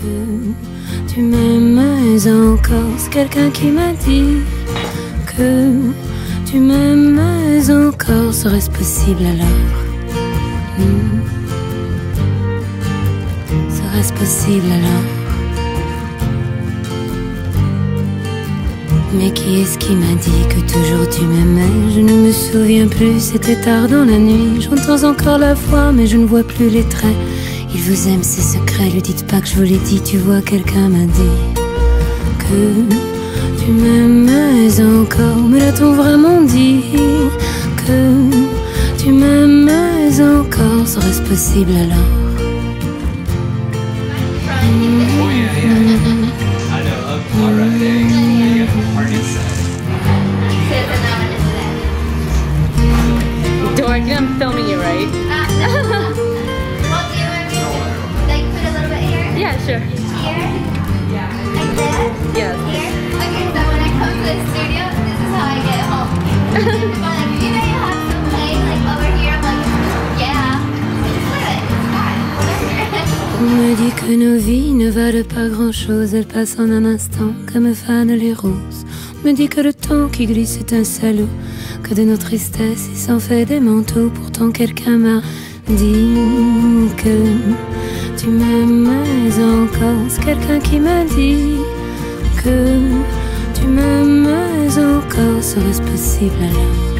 que tu m'aimes encore. C'est quelqu'un qui m'a dit que tu m'aimes encore. Serait-ce possible alors? Hmm. Serait-ce possible alors? Mais qui est-ce qui m'a dit que toujours tu m'aimais? Je ne me souviens plus, c'était tard dans la nuit. J'entends encore la voix, mais je ne vois plus les traits. Il vous aime, ses secrets, lui dites pas que je vous l'ai dit. Tu vois, quelqu'un m'a dit que tu m'aimais encore. Mais l'a-t-on vraiment dit que tu m'aimais encore Serait-ce possible alors On me dit que nos vies ne valent pas grand-chose, elles passent en un instant comme fanent les roses. On me dit que le temps qui glisse est un salaud, que de nos tristesses il s'en fait des manteaux. Pourtant quelqu'un m'a dit que tu m'aimais encore. C'est quelqu'un qui m'a dit que tu m'aimais encore. Serait-ce possible alors?